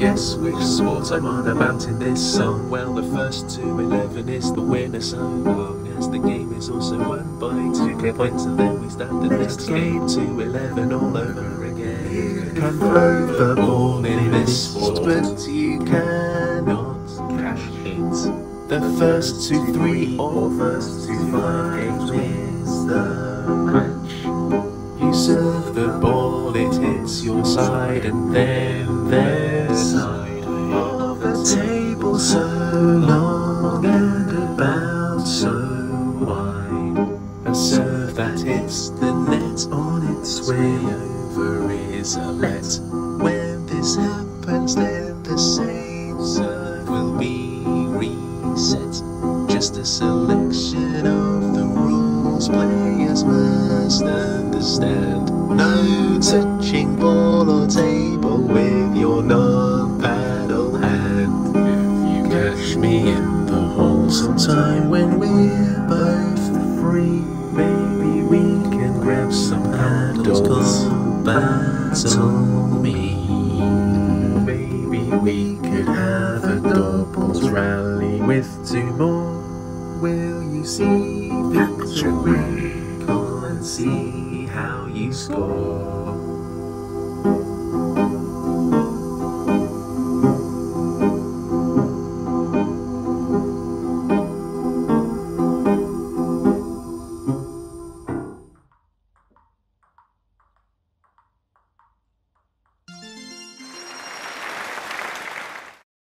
guess which sport I'm on about in this song? Well, the first to 11 is the winner, so long as the game is also won by 2k points, and then we start the next game to 11 all over again. You can throw the ball in this sport, but you cannot cash it. The first to three or first to five games wins the your side, and then their side of the table so long and about so wide. A serve that hits the net on its way over is a let. When this happens, then the same serve will be reset. Just a selection of the rules players must understand. No touching ball or table with your non-paddle hand. If you catch me in the hole sometime when we're both free, maybe we can grab some paddles, battle me. Maybe we could have a doubles rally with two more. Will you see victory? Come see how you score.